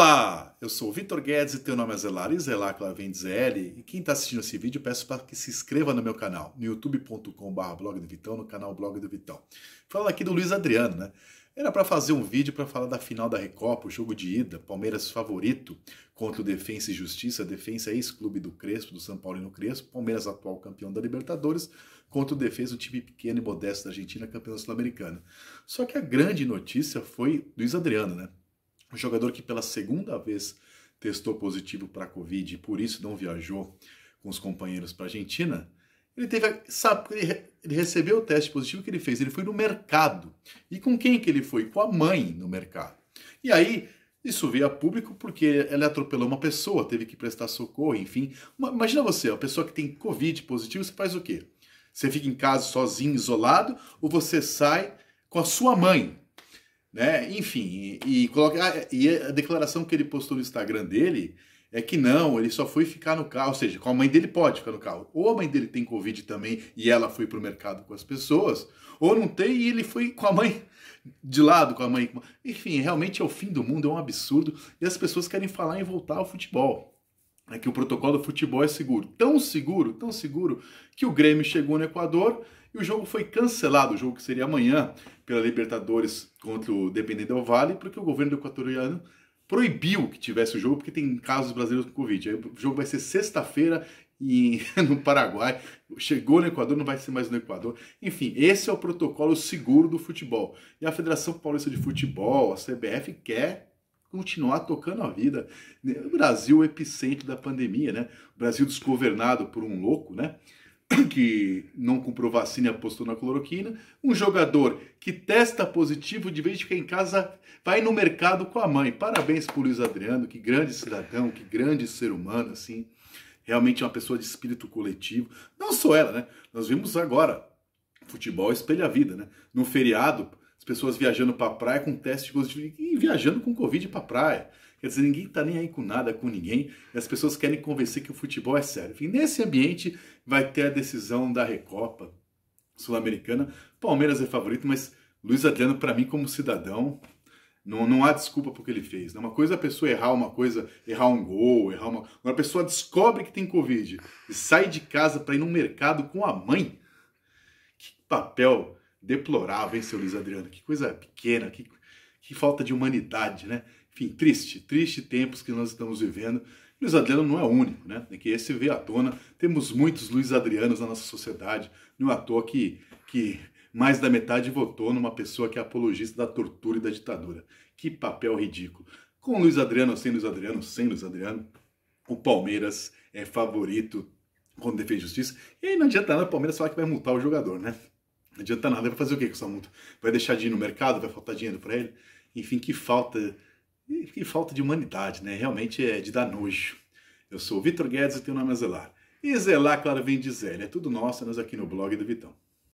Olá, eu sou o Vitor Guedes e teu nome é Zelar e Zelar dizer E quem está assistindo esse vídeo, peço para que se inscreva no meu canal, no youtube.com.br blog do Vitão, no canal Blog do Vitão. Falando aqui do Luiz Adriano, né? Era para fazer um vídeo para falar da final da Recopa, o jogo de ida, Palmeiras favorito contra o Defensa e Justiça, Defensa ex-clube do Crespo, do São Paulo no Crespo, Palmeiras atual campeão da Libertadores, contra o Defesa, o time pequeno e modesto da Argentina, campeão sul-americana. Só que a grande notícia foi Luiz Adriano, né? O jogador que pela segunda vez testou positivo para a Covid e por isso não viajou com os companheiros para a Argentina, ele teve, sabe, ele, recebeu o teste positivo que ele fez, ele foi no mercado. E com quem que ele foi? Com a mãe no mercado. E aí, isso veio a público porque ela atropelou uma pessoa, teve que prestar socorro, enfim. Imagina você, a pessoa que tem Covid positivo, você faz o quê? Você fica em casa sozinho, isolado, ou você sai com a sua mãe né? Enfim, e, e, coloca, ah, e a declaração que ele postou no Instagram dele é que não, ele só foi ficar no carro, ou seja, com a mãe dele pode ficar no carro. Ou a mãe dele tem Covid também e ela foi para o mercado com as pessoas, ou não tem e ele foi com a mãe de lado, com a mãe. Enfim, realmente é o fim do mundo, é um absurdo e as pessoas querem falar em voltar ao futebol. É que o protocolo do futebol é seguro. Tão seguro, tão seguro, que o Grêmio chegou no Equador e o jogo foi cancelado, o jogo que seria amanhã, pela Libertadores contra o Dependente do Vale, porque o governo equatoriano proibiu que tivesse o jogo, porque tem casos brasileiros com Covid. O jogo vai ser sexta-feira no Paraguai, chegou no Equador, não vai ser mais no Equador. Enfim, esse é o protocolo seguro do futebol. E a Federação Paulista de Futebol, a CBF, quer continuar tocando a vida. O Brasil, o epicentro da pandemia, né? O Brasil desgovernado por um louco, né? que não comprou vacina e apostou na cloroquina, um jogador que testa positivo de vez de ficar em casa, vai no mercado com a mãe. Parabéns para o Luiz Adriano, que grande cidadão, que grande ser humano, assim. Realmente é uma pessoa de espírito coletivo. Não só ela, né? Nós vimos agora, futebol espelha a vida, né? No feriado, as pessoas viajando para a praia com teste positivo e viajando com Covid para a praia. Quer dizer, ninguém está nem aí com nada, com ninguém, e as pessoas querem convencer que o futebol é sério. Enfim, nesse ambiente vai ter a decisão da Recopa Sul-Americana. Palmeiras é favorito, mas Luiz Adriano, para mim, como cidadão, não, não há desculpa por que ele fez. Uma coisa é a pessoa errar uma coisa, errar um gol, errar uma. Quando a pessoa descobre que tem Covid e sai de casa para ir no mercado com a mãe. Que papel deplorável, hein, seu Luiz Adriano? Que coisa pequena, que, que falta de humanidade, né? Enfim, triste, triste tempos que nós estamos vivendo. Luiz Adriano não é o único, né? É que esse veio à tona. Temos muitos Luiz Adrianos na nossa sociedade. Não é à toa que, que mais da metade votou numa pessoa que é apologista da tortura e da ditadura. Que papel ridículo. Com Luiz Adriano, sem Luiz Adriano, sem Luiz Adriano, o Palmeiras é favorito quando defende justiça. E aí não adianta nada o Palmeiras falar que vai multar o jogador, né? Não adianta nada. Vai fazer o que com essa multa? Vai deixar de ir no mercado? Vai faltar dinheiro para ele? Enfim, que falta que falta de humanidade, né? Realmente é de dar nojo. Eu sou o Vitor Guedes e tenho o nome é Zelar. E Zelar, claro, vem de Zé. É tudo nosso, nós aqui no blog do Vitão.